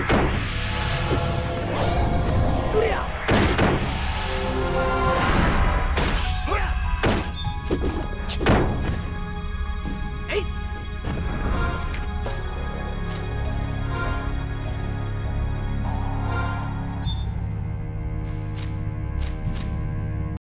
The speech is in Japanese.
Yeah!